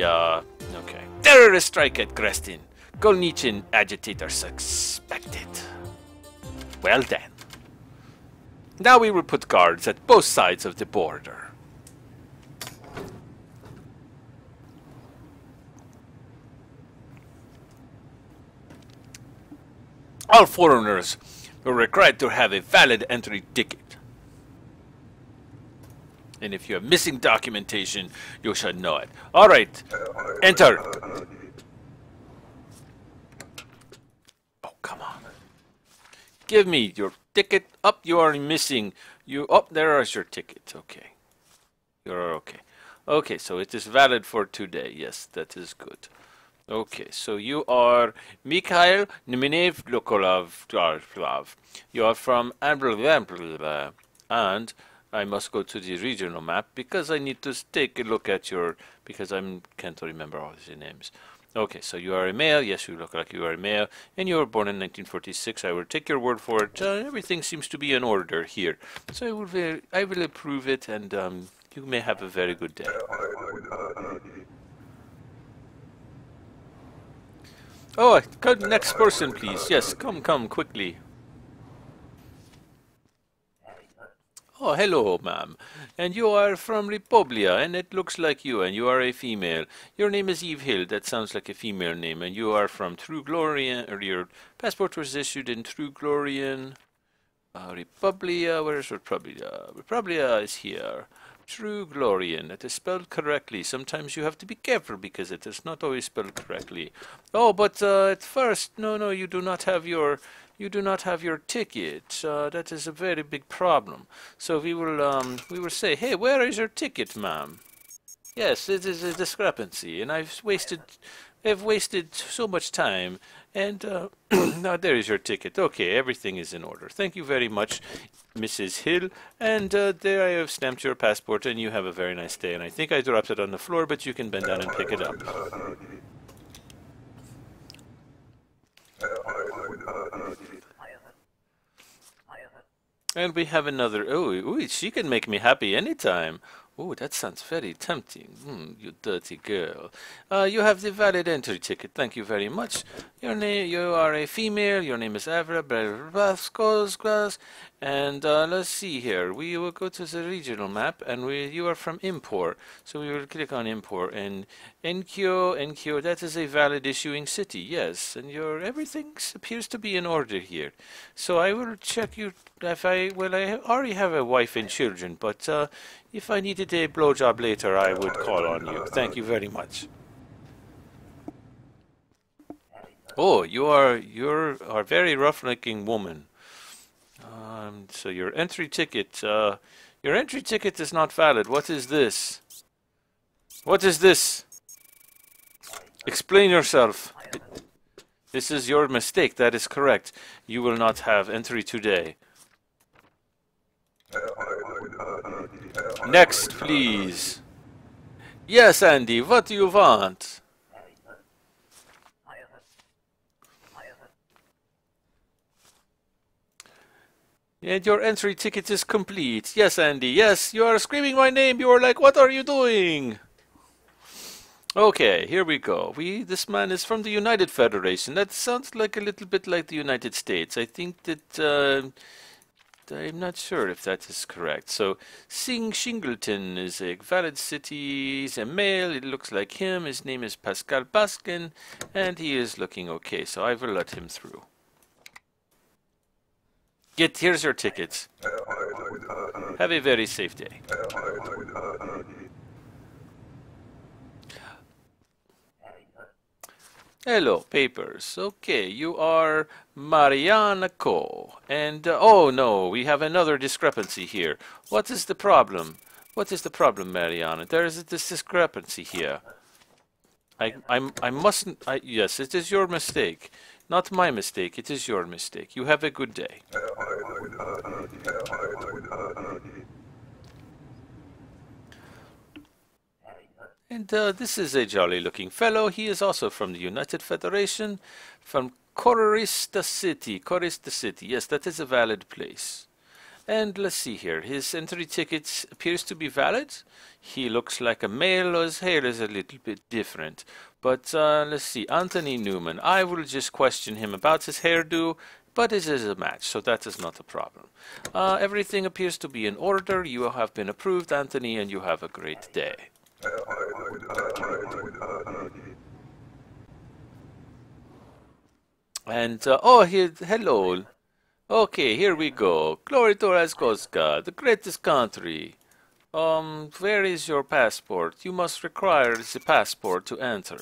Republia. Okay. Terrorist strike at Grestin. Kolechian agitator suspected. Well then. Now we will put guards at both sides of the border. All foreigners will require to have a valid entry ticket. And if you have missing documentation, you should know it. Alright, enter. Oh, come on. Give me your ticket. Up, you are missing. You up oh, there is your ticket. Okay. You're okay. Okay, so it is valid for today. Yes, that is good. Okay, so you are Mikhail Neminev Lokolov. You are from Amberlamp, and I must go to the regional map because I need to take a look at your because I can't remember all the names. Okay, so you are a male. Yes, you look like you are a male, and you were born in 1946. I will take your word for it. Uh, everything seems to be in order here, so I will I will approve it, and um, you may have a very good day. Oh, next person, please. Yes, come, come, quickly. Oh, hello, ma'am. And you are from Republia, and it looks like you, and you are a female. Your name is Eve Hill. That sounds like a female name. And you are from True Glorian, or your passport was issued in True Glorian. Uh, Republia, where is Republia? Republia is here. True Glorian. It is spelled correctly. Sometimes you have to be careful because it is not always spelled correctly. Oh, but uh, at first, no, no, you do not have your you do not have your ticket. Uh, that is a very big problem. So we will um, we will say, hey, where is your ticket, ma'am? Yes, it is a discrepancy, and I've wasted I've wasted so much time and uh, now there is your ticket. Okay, everything is in order. Thank you very much, Mrs. Hill. And uh, there I have stamped your passport, and you have a very nice day. And I think I dropped it on the floor, but you can bend down and pick it up. And we have another. Oh, she can make me happy anytime. Oh, that sounds very tempting. Mm, you dirty girl. Uh, you have the valid entry ticket. Thank you very much. Your name, you are a female. Your name is Avra Blaskos, and uh, let's see here. We will go to the regional map, and we you are from Impor. So we will click on Impor, and Enkyo, Enkyo, that is a valid issuing city, yes. And your everything appears to be in order here. So I will check you if I, well, I already have a wife and children, but uh, if I needed a blowjob later, I would call on you. Thank you very much. Oh, you are, you're a very rough-looking woman. Um, so your entry ticket, uh, your entry ticket is not valid. What is this? What is this? Explain yourself. This is your mistake. That is correct. You will not have entry today. Next, please. Yes, Andy, what do you want? And your entry ticket is complete. Yes, Andy. Yes, you are screaming my name. You are like, what are you doing? Okay, here we go. We this man is from the United Federation. That sounds like a little bit like the United States. I think that uh, I'm not sure if that is correct. So Sing Shingleton is a valid city. He's a male. It looks like him. His name is Pascal Baskin, and he is looking okay. So I will let him through. Get here's your tickets. Have a very safe day. Hello, papers. Okay, you are Mariana Co. And, uh, oh no, we have another discrepancy here. What is the problem? What is the problem, Mariana? There is this discrepancy here. I, I'm, I mustn't, I, yes, it is your mistake. Not my mistake, it is your mistake. You have a good day. And uh, this is a jolly looking fellow. He is also from the United Federation, from Korista City. Korista City, yes, that is a valid place. And let's see here. His entry ticket appears to be valid. He looks like a male. His hair is a little bit different. But uh, let's see. Anthony Newman. I will just question him about his hairdo. But it is a match, so that is not a problem. Uh, everything appears to be in order. You have been approved, Anthony, and you have a great day. And, uh, oh, here, hello. Okay, here we go. Glory to Arstotzka, the greatest country. Um, where is your passport? You must require the passport to enter.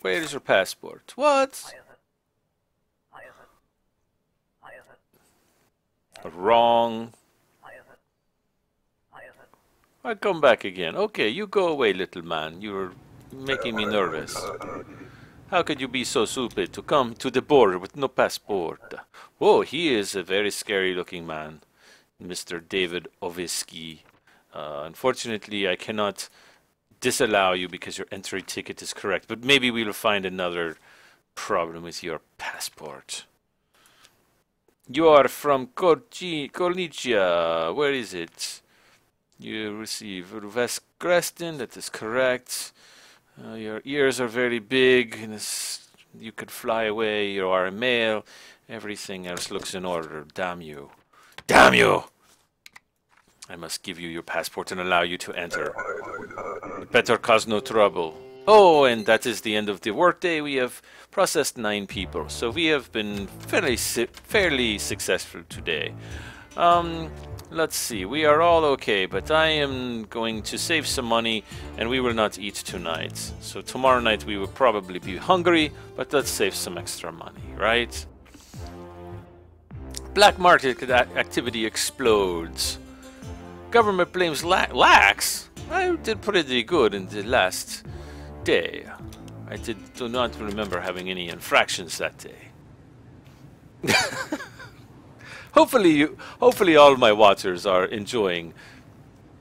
Where is your passport? What? Wrong. I come back again. Okay, you go away, little man. You're making me nervous. How could you be so stupid to come to the border with no passport? Oh, he is a very scary looking man, Mr. David Ovisky. Uh, unfortunately, I cannot disallow you because your entry ticket is correct, but maybe we'll find another problem with your passport. You are from Kolechia. Where is it? You receive West Grestin. That is correct. Uh, your ears are very big. And you could fly away. You are a male. Everything else looks in order. Damn you. Damn you! I must give you your passport and allow you to enter. better cause no trouble. Oh, and that is the end of the workday. We have processed nine people, so we have been fairly fairly successful today. Um, let's see, we are all okay, but I am going to save some money, and we will not eat tonight. So tomorrow night we will probably be hungry, but let's save some extra money, right? Black market activity explodes. Government blames la lax. I did pretty good in the last day. I did, do not remember having any infractions that day. hopefully, you, hopefully all my watchers are enjoying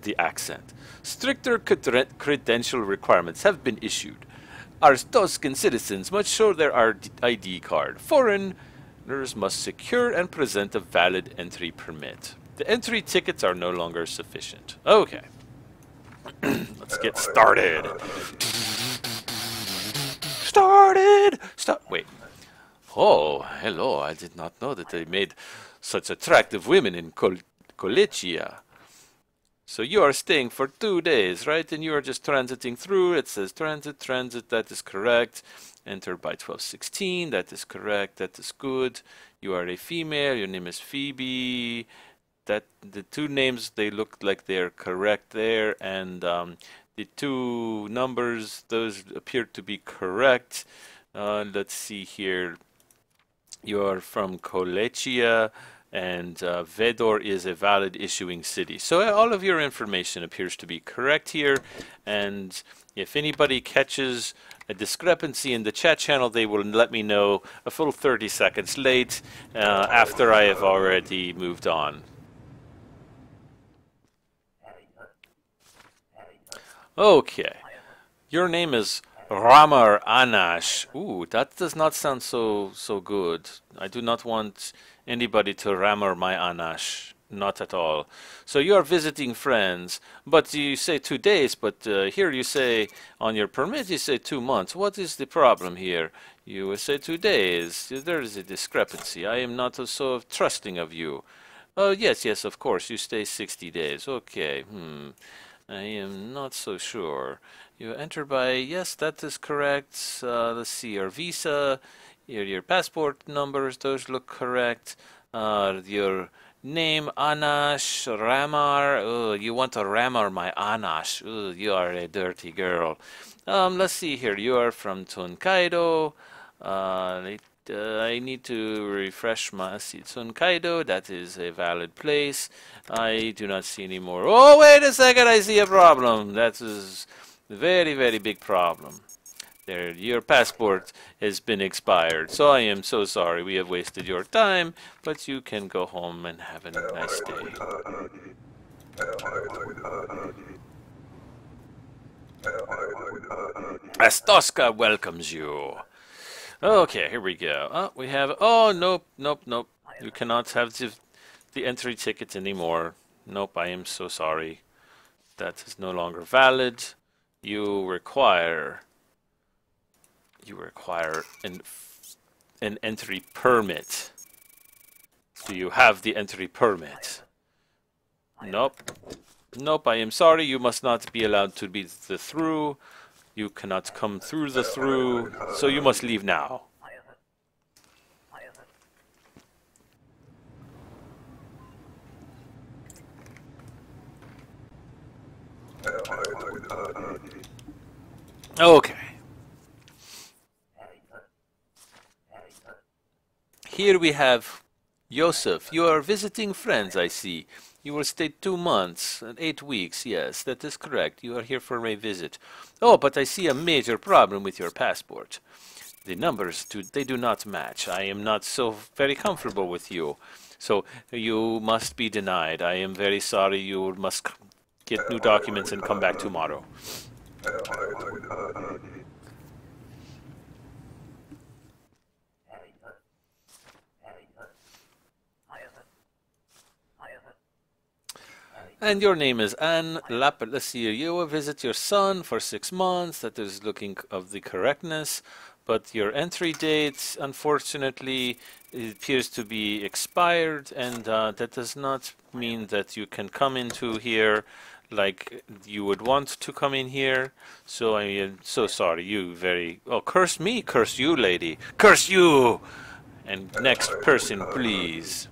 the accent. Stricter credential requirements have been issued. Our citizens must show their ID card. Foreigners must secure and present a valid entry permit. The entry tickets are no longer sufficient. Okay. Let's get started started. Stop. Wait. Oh, hello. I did not know that they made such attractive women in Kol So you are staying for two days, right? And you are just transiting through. It says transit, transit. That is correct. Enter by 1216. That is correct. That is good. You are a female. Your name is Phoebe. That the two names they look like they're correct there, and um, the two numbers, those appear to be correct. Uh, let's see here. You are from Kolechia and uh, Vedor is a valid issuing city. So uh, all of your information appears to be correct here. And if anybody catches a discrepancy in the chat channel, they will let me know a full 30 seconds late uh, after I have already moved on. Okay. Your name is Ramar Anash. Ooh, that does not sound so so good. I do not want anybody to rammer my Anash. Not at all. So you are visiting friends, but you say two days, but uh, here you say on your permit you say two months. What is the problem here? You say two days. There is a discrepancy. I am not so trusting of you. Oh, yes, yes, of course. You stay 60 days. Okay. Hmm. I am not so sure. You enter by, yes, that is correct. Uh, let's see, your visa, your, your passport numbers, those look correct. Uh, your name, Anash, Ramar. You want to Ramar my Anash. You are a dirty girl. Um, let's see here. You are from Tonkaido. Uh, uh, I need to refresh my Sitsun Kaido. That is a valid place. I do not see any more. Oh, wait a second. I see a problem. That is very, very big problem. There, your passport has been expired. So I am so sorry we have wasted your time, but you can go home and have a nice day. Arstotzka welcomes you. Okay, here we go. Oh, we have. Oh, nope, nope, nope. You cannot have the the entry ticket anymore. Nope, I am so sorry. That is no longer valid. You require you require an an entry permit. Do you have the entry permit? Nope. Nope, I am sorry, you must not be allowed to be the through. You cannot come through the through, so you must leave now. Okay. Here we have Joseph. You are visiting friends, I see. You will stay two months and eight weeks. Yes, that is correct. You are here for a visit. Oh, but I see a major problem with your passport. The numbers, do, they do not match. I am not so very comfortable with you. So you must be denied. I am very sorry. You must get new documents and come back tomorrow. And your name is Anne Lap. Let's see, you will visit your son for six months. That is looking of the correctness. But your entry date, unfortunately, appears to be expired, and uh, that does not mean that you can come into here like you would want to come in here. So I am so sorry. You very oh curse me, curse you, lady, curse you. And next person, please.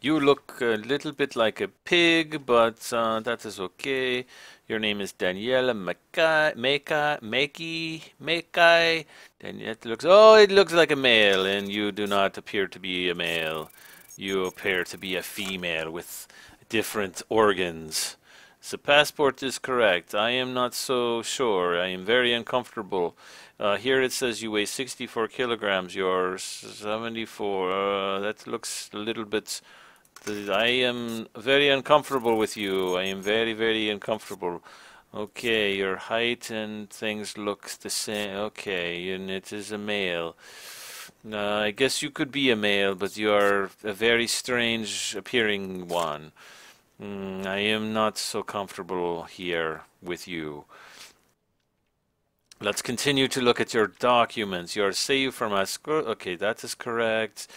You look a little bit like a pig, but uh, that is okay. Your name is Daniela Makai, Makai, Makey, Makai. Daniela looks, oh, it looks like a male, and you do not appear to be a male. You appear to be a female with different organs. The passport is correct. I am not so sure. I am very uncomfortable. Uh, here it says you weigh 64 kilograms. You're 74. Uh, that looks a little bit I am very uncomfortable with you. I am very, very uncomfortable. Okay, your height and things looks the same. Okay, and it is a male. Uh, I guess you could be a male, but you are a very strange appearing one. Mm, I am not so comfortable here with you. Let's continue to look at your documents. You are saved from us. Okay, that is correct.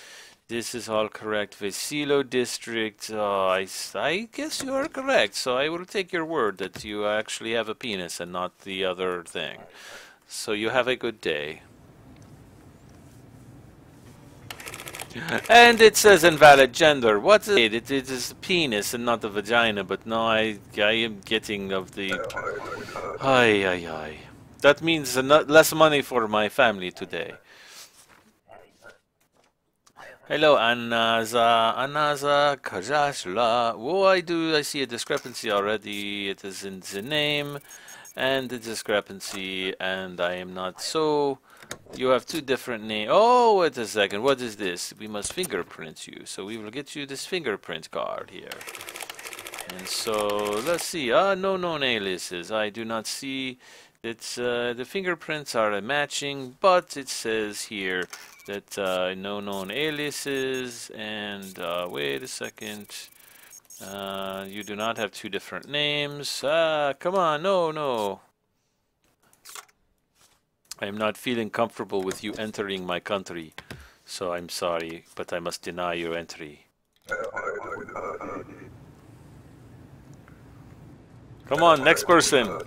This is all correct. Vescillo district. Oh, I, I guess you are correct. So I will take your word that you actually have a penis and not the other thing. So you have a good day. And it says invalid gender. What is it? It, it is a penis and not a vagina. But no, I, I am getting of the... Ay, ay, ay. That means less money for my family today. Hello, Anaza, Anaza, Kajashla. Why do I see a discrepancy already? It is in the name and the discrepancy, and I am not so. You have two different names. Oh, wait a second. What is this? We must fingerprint you. So we will get you this fingerprint card here. And so let's see. Ah, no known aliases. I do not see. It's uh, the fingerprints are matching, but it says here that uh, no known aliases and uh, wait a second uh, you do not have two different names ah come on no no I'm not feeling comfortable with you entering my country so I'm sorry but I must deny your entry come on next person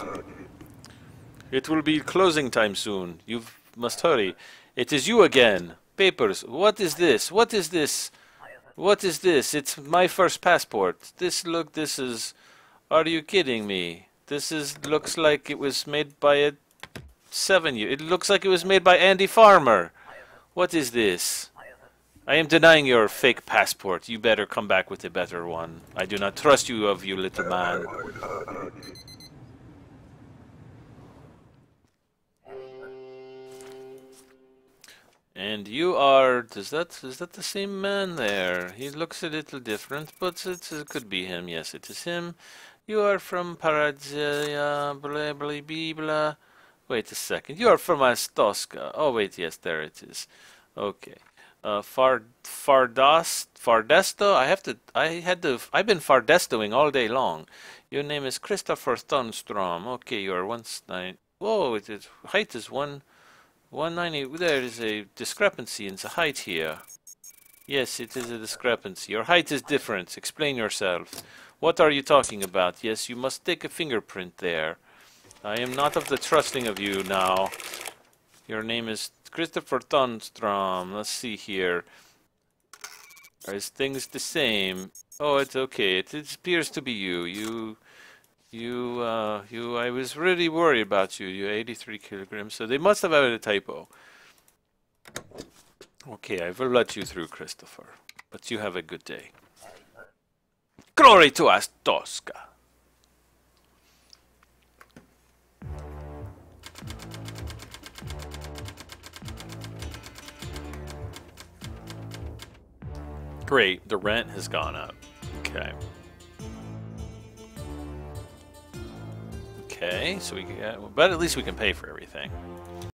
it will be closing time soon you must hurry it is you again. Papers. What is this? What is this? What is this? It's my first passport. This look, this is... Are you kidding me? This is looks like it was made by a seven year. It looks like it was made by Andy Farmer. What is this? I am denying your fake passport. You better come back with a better one. I do not trust you of you little man. And you are, is that, is that the same man there? He looks a little different, but it, it could be him. Yes, it is him. You are from Paradja, blah, blah, blah, blah. Wait a second. You are from Arstotzka. Oh, wait, yes, there it is. Okay. Uh, Far Fardas Fardesto. I have to. I had to. I've been Fardestoing all day long. Your name is Christopher Thunstrom. Okay, you are one nine. Whoa, it is height is one one ninety. There is a discrepancy in the height here. Yes, it is a discrepancy. Your height is different. Explain yourself. What are you talking about? Yes, you must take a fingerprint there. I am not of the trusting of you now. Your name is Christopher Thunstrom. Let's see here. Are things the same? Oh, it's okay. It, it appears to be you. You, you, uh, you. I was really worried about you. You're 83 kilograms, so they must have had a typo. Okay, I will let you through, Christopher. But you have a good day. Glory to Arstotzka! Great, the rent has gone up. Okay. Okay, so we can, but at least we can pay for everything.